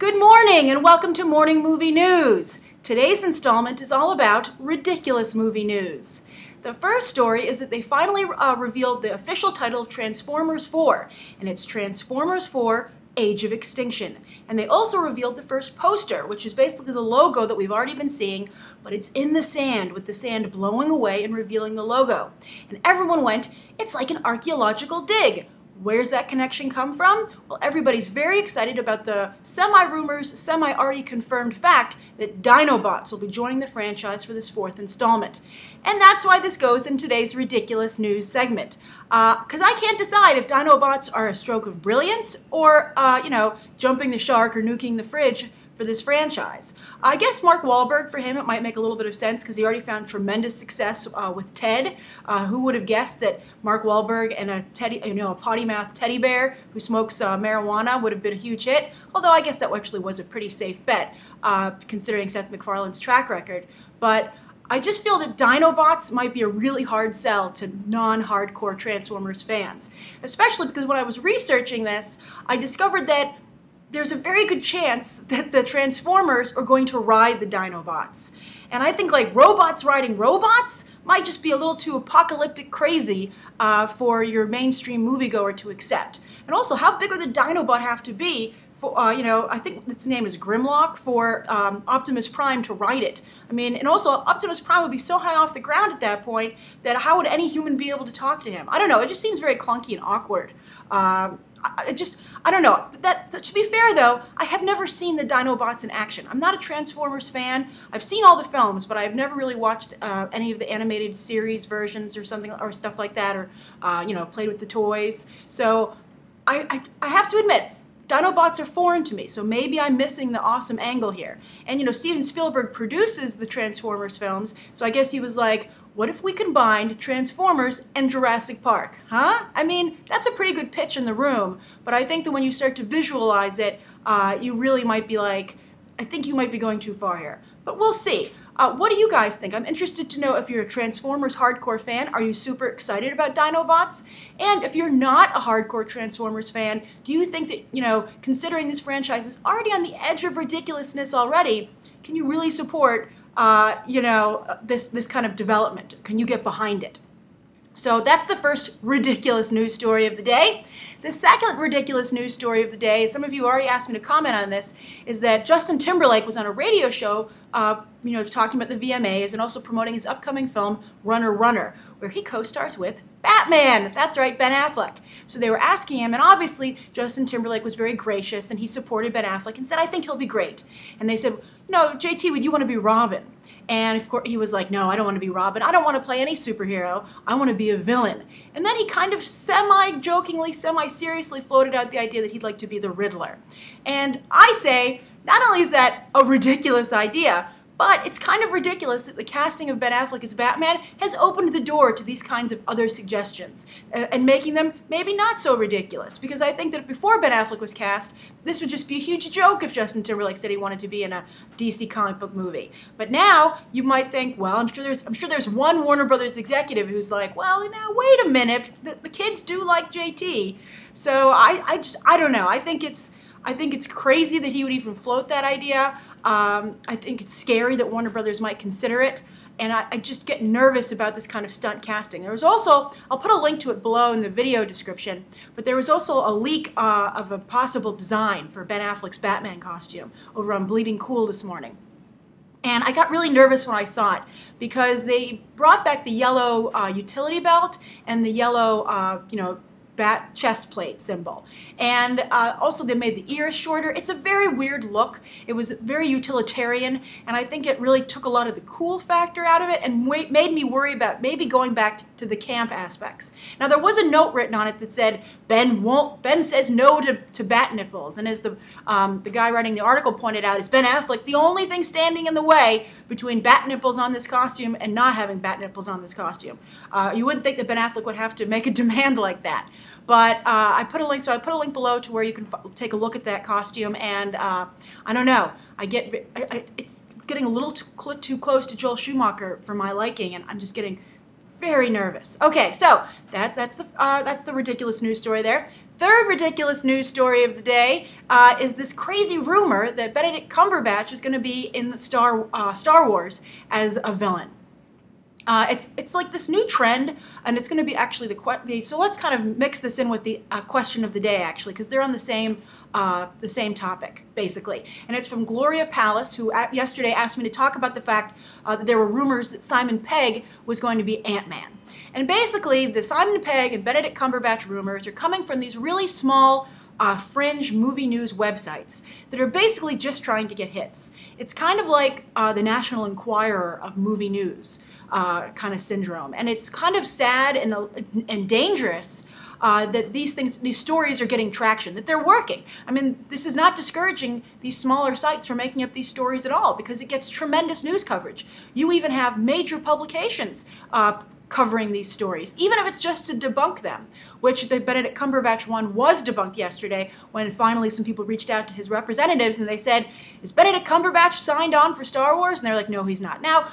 Good morning and welcome to Morning Movie News. Today's installment is all about ridiculous movie news. The first story is that they finally uh, revealed the official title of Transformers 4, and it's Transformers 4 Age of Extinction. And they also revealed the first poster, which is basically the logo that we've already been seeing, but it's in the sand with the sand blowing away and revealing the logo. And everyone went, it's like an archaeological dig. Where's that connection come from? Well, everybody's very excited about the semi-rumors, semi-already confirmed fact that Dinobots will be joining the franchise for this fourth installment. And that's why this goes in today's ridiculous news segment. Because uh, I can't decide if Dinobots are a stroke of brilliance or, uh, you know, jumping the shark or nuking the fridge for this franchise. I guess Mark Wahlberg, for him, it might make a little bit of sense because he already found tremendous success uh, with Ted. Uh, who would have guessed that Mark Wahlberg and a teddy, you know, a potty mouth teddy bear who smokes uh, marijuana would have been a huge hit? Although I guess that actually was a pretty safe bet, uh, considering Seth MacFarlane's track record. But I just feel that Dinobots might be a really hard sell to non-hardcore Transformers fans, especially because when I was researching this, I discovered that there's a very good chance that the Transformers are going to ride the Dinobots. And I think like robots riding robots might just be a little too apocalyptic crazy uh, for your mainstream moviegoer to accept. And also, how big would the Dinobot have to be for, uh, you know, I think its name is Grimlock, for um, Optimus Prime to ride it. I mean, and also Optimus Prime would be so high off the ground at that point that how would any human be able to talk to him? I don't know. It just seems very clunky and awkward. Um, it just, I don't know. That, that, to be fair though, I have never seen the Dinobots in action. I'm not a Transformers fan. I've seen all the films, but I've never really watched uh, any of the animated series versions or something or stuff like that, or uh, you know, played with the toys. So I, I, I have to admit, Dinobots are foreign to me, so maybe I'm missing the awesome angle here. And you know, Steven Spielberg produces the Transformers films, so I guess he was like, what if we combined Transformers and Jurassic Park? Huh? I mean, that's a pretty good pitch in the room, but I think that when you start to visualize it, uh, you really might be like, I think you might be going too far here. But we'll see. Uh, what do you guys think? I'm interested to know if you're a Transformers hardcore fan. Are you super excited about Dinobots? And if you're not a hardcore Transformers fan, do you think that, you know, considering this franchise is already on the edge of ridiculousness already, can you really support, uh, you know, this, this kind of development? Can you get behind it? So that's the first ridiculous news story of the day. The second ridiculous news story of the day, some of you already asked me to comment on this, is that Justin Timberlake was on a radio show, uh, you know, talking about the VMAs and also promoting his upcoming film, Runner Runner, where he co-stars with Batman. That's right, Ben Affleck. So they were asking him, and obviously Justin Timberlake was very gracious, and he supported Ben Affleck and said, I think he'll be great. And they said, no, JT, would you want to be Robin? And of course, he was like, no, I don't want to be Robin. I don't want to play any superhero. I want to be a villain. And then he kind of semi-jokingly, semi-seriously floated out the idea that he'd like to be the Riddler. And I say, not only is that a ridiculous idea, but it's kind of ridiculous that the casting of Ben Affleck as Batman has opened the door to these kinds of other suggestions uh, and making them maybe not so ridiculous. Because I think that before Ben Affleck was cast, this would just be a huge joke if Justin Timberlake said he wanted to be in a DC comic book movie. But now you might think, well, I'm sure there's I'm sure there's one Warner Brothers executive who's like, well, now wait a minute, the, the kids do like JT. So I, I just I don't know. I think it's I think it's crazy that he would even float that idea. Um, I think it's scary that Warner Brothers might consider it. And I, I, just get nervous about this kind of stunt casting. There was also, I'll put a link to it below in the video description, but there was also a leak uh, of a possible design for Ben Affleck's Batman costume over on Bleeding Cool this morning. And I got really nervous when I saw it because they brought back the yellow uh, utility belt and the yellow, uh, you know, bat chest plate symbol. And uh, also they made the ears shorter. It's a very weird look. It was very utilitarian, and I think it really took a lot of the cool factor out of it and made me worry about maybe going back to the camp aspects. Now there was a note written on it that said, Ben won't, Ben says no to, to bat nipples. And as the, um, the guy writing the article pointed out, is Ben Affleck the only thing standing in the way between bat nipples on this costume and not having bat nipples on this costume. Uh, you wouldn't think that Ben Affleck would have to make a demand like that. But uh, I put a link, so I put a link below to where you can take a look at that costume. And uh, I don't know, I get I, I, it's getting a little too, too close to Joel Schumacher for my liking, and I'm just getting very nervous. Okay, so that that's the uh, that's the ridiculous news story there. third ridiculous news story of the day uh, is this crazy rumor that Benedict Cumberbatch is going to be in the Star uh, Star Wars as a villain. Uh, it's it's like this new trend, and it's going to be actually the, so let's kind of mix this in with the uh, question of the day actually because they're on the same uh, the same topic basically, and it's from Gloria Palace who yesterday asked me to talk about the fact uh, that there were rumors that Simon Pegg was going to be Ant Man, and basically the Simon Pegg and Benedict Cumberbatch rumors are coming from these really small. Uh, fringe movie news websites that are basically just trying to get hits. It's kind of like uh, the National Enquirer of movie news uh, kind of syndrome. And it's kind of sad and, uh, and dangerous uh, that these things, these stories are getting traction, that they're working. I mean, this is not discouraging these smaller sites from making up these stories at all because it gets tremendous news coverage. You even have major publications uh, covering these stories, even if it's just to debunk them, which the Benedict Cumberbatch one was debunked yesterday when finally some people reached out to his representatives and they said, Is Benedict Cumberbatch signed on for Star Wars? And they're like, No, he's not. Now,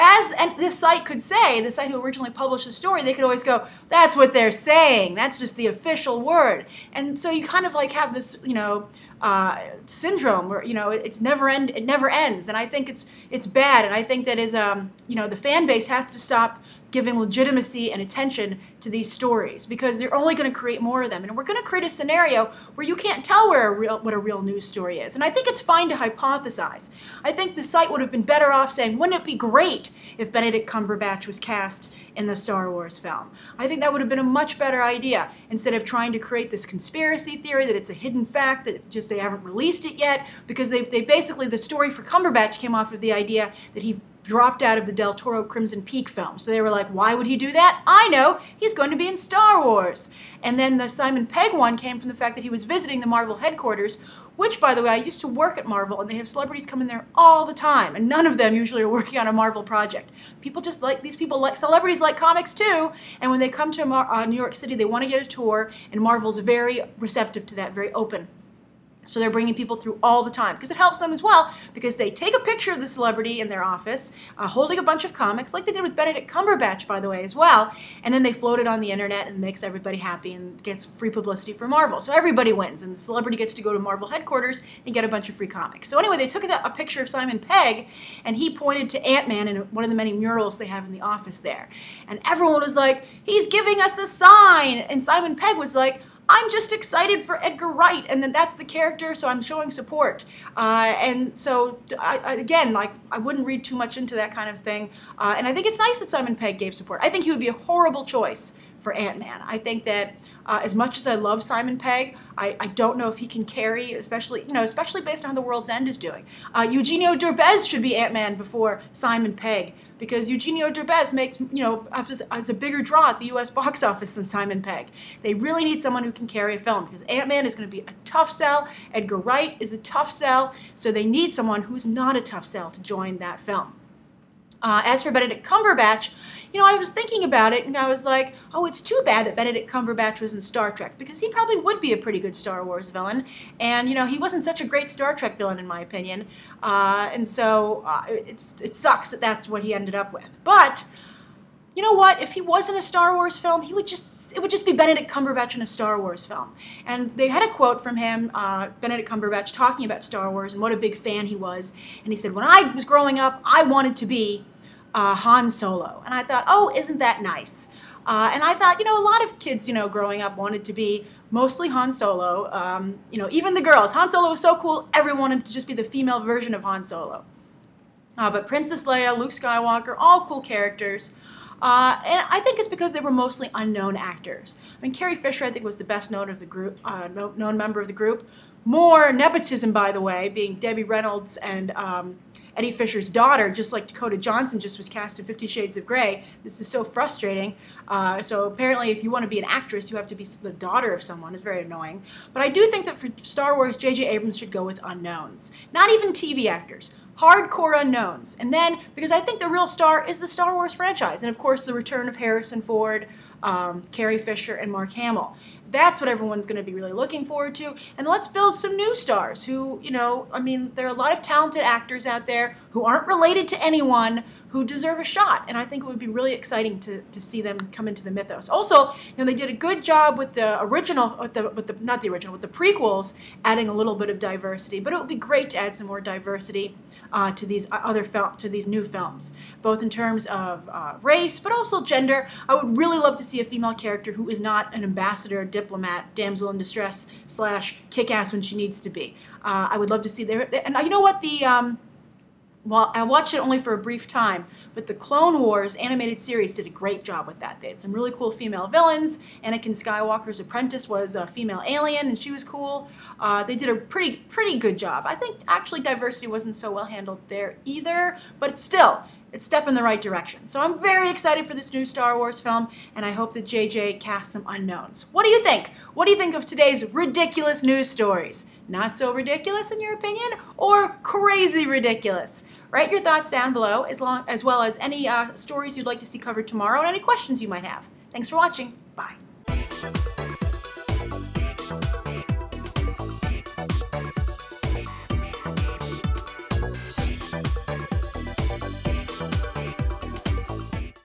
as and this site could say, the site who originally published the story, they could always go, "That's what they're saying. That's just the official word." And so you kind of like have this, you know, uh, syndrome where you know it's never end, it never ends. And I think it's it's bad. And I think that is, um, you know, the fan base has to stop giving legitimacy and attention to these stories because they're only going to create more of them. And we're going to create a scenario where you can't tell where a real, what a real news story is. And I think it's fine to hypothesize. I think the site would have been better off saying, wouldn't it be great if Benedict Cumberbatch was cast in the Star Wars film? I think that would have been a much better idea instead of trying to create this conspiracy theory that it's a hidden fact, that just they haven't released it yet, because they, they basically, the story for Cumberbatch came off of the idea that he dropped out of the Del Toro Crimson Peak film. So they were like, why would he do that? I know, he's going to be in Star Wars. And then the Simon Pegg one came from the fact that he was visiting the Marvel headquarters, which, by the way, I used to work at Marvel, and they have celebrities come in there all the time, and none of them usually are working on a Marvel project. People just like, these people like, celebrities like comics too, and when they come to uh, New York City, they want to get a tour, and Marvel's very receptive to that, very open. So they're bringing people through all the time because it helps them as well because they take a picture of the celebrity in their office uh, holding a bunch of comics, like they did with Benedict Cumberbatch, by the way, as well, and then they float it on the internet and makes everybody happy and gets free publicity for Marvel. So everybody wins, and the celebrity gets to go to Marvel headquarters and get a bunch of free comics. So anyway, they took a, a picture of Simon Pegg, and he pointed to Ant-Man in one of the many murals they have in the office there. And everyone was like, he's giving us a sign! And Simon Pegg was like, I'm just excited for Edgar Wright, and then that's the character, so I'm showing support. Uh, and so, I, I, again, like I wouldn't read too much into that kind of thing. Uh, and I think it's nice that Simon Pegg gave support. I think he would be a horrible choice for Ant-Man. I think that uh, as much as I love Simon Pegg, I, I, don't know if he can carry, especially you know, especially based on how The World's End is doing. Uh, Eugenio Derbez should be Ant-Man before Simon Pegg because Eugenio Derbez makes you know as, as a bigger draw at the U.S. box office than Simon Pegg. They really need someone who can carry a film because Ant-Man is going to be a tough sell. Edgar Wright is a tough sell, so they need someone who's not a tough sell to join that film. Uh, as for Benedict Cumberbatch, you know, I was thinking about it and I was like, oh, it's too bad that Benedict Cumberbatch was in Star Trek because he probably would be a pretty good Star Wars villain. And, you know, he wasn't such a great Star Trek villain, in my opinion. Uh, and so uh, it's, it sucks that that's what he ended up with. But, you know what? If he wasn't a Star Wars film, he would just it would just be Benedict Cumberbatch in a Star Wars film. And they had a quote from him, uh, Benedict Cumberbatch, talking about Star Wars and what a big fan he was. And he said, "When I was growing up, I wanted to be uh, Han Solo," and I thought, "Oh, isn't that nice?" Uh, and I thought, you know, a lot of kids, you know, growing up wanted to be mostly Han Solo. Um, you know, even the girls. Han Solo was so cool, everyone wanted to just be the female version of Han Solo. Uh, but Princess Leia, Luke Skywalker, all cool characters. Uh, and I think it's because they were mostly unknown actors. I mean, Carrie Fisher, I think, was the best known of the group, uh, known member of the group. More nepotism, by the way, being Debbie Reynolds and um, Eddie Fisher's daughter, just like Dakota Johnson just was cast in Fifty Shades of Grey. This is so frustrating. Uh, so apparently, if you want to be an actress, you have to be the daughter of someone. It's very annoying. But I do think that for Star Wars, J.J. Abrams should go with unknowns, not even TV actors hardcore unknowns. And then, because I think the real star is the Star Wars franchise, and of course the return of Harrison Ford, um, Carrie Fisher, and Mark Hamill. That's what everyone's going to be really looking forward to. And let's build some new stars who, you know, I mean, there are a lot of talented actors out there who aren't related to anyone who deserve a shot. And I think it would be really exciting to, to see them come into the mythos. Also, you know, they did a good job with the original, with the, with the not the original, with the prequels, adding a little bit of diversity. But it would be great to add some more diversity uh, to these other film, to these new films, both in terms of uh, race, but also gender. I would really love to see a female character who is not an ambassador, diplomat, damsel in distress slash kick-ass when she needs to be. Uh, I would love to see there. And you know what the um, well, I watched it only for a brief time, but the Clone Wars animated series did a great job with that. They had some really cool female villains. Anakin Skywalker's apprentice was a female alien, and she was cool. Uh, they did a pretty pretty good job. I think actually diversity wasn't so well handled there either, but still, it's step in the right direction. So I'm very excited for this new Star Wars film, and I hope that JJ casts some unknowns. What do you think? What do you think of today's ridiculous news stories? Not so ridiculous in your opinion, or crazy ridiculous? Write your thoughts down below, as, long, as well as any uh, stories you'd like to see covered tomorrow and any questions you might have. Thanks for watching. Bye.